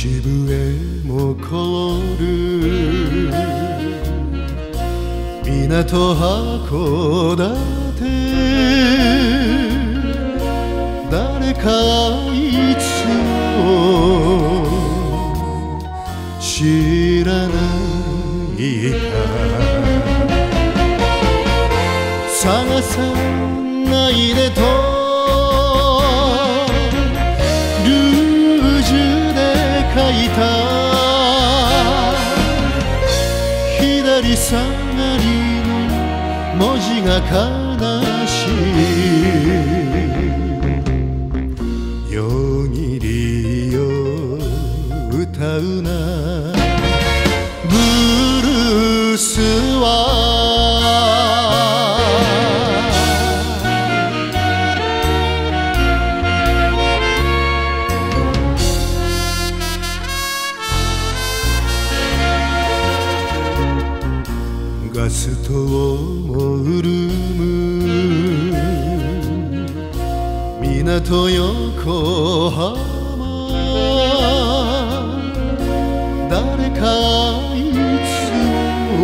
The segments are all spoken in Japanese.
渋谷も凍る。港函館誰かいつも知らないか。探さないでと下がりの文字が悲しい。夜霧を歌うな。ス灯も潤む港横浜。誰かいつも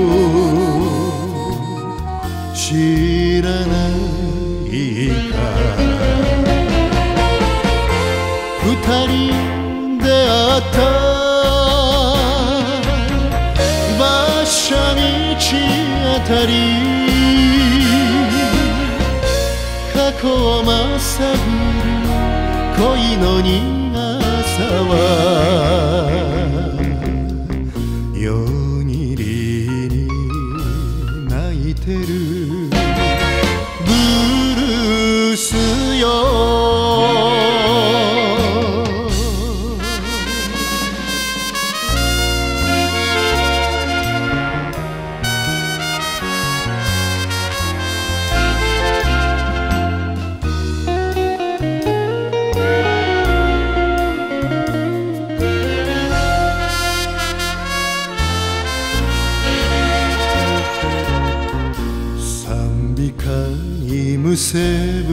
知らない過去をまさぐる恋の苦さはにむせぶ。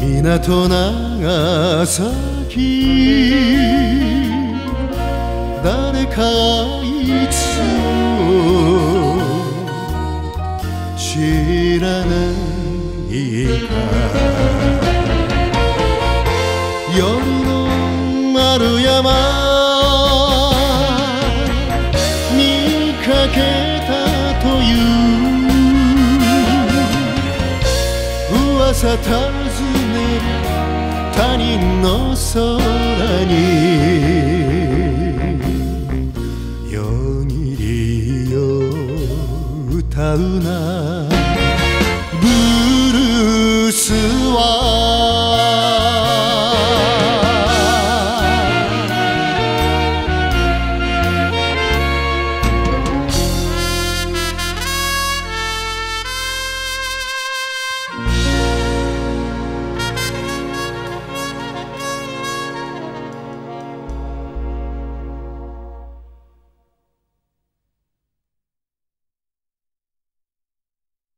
港長崎。誰かいつも知らないか。夜の丸山。噂尋ねる他人の空に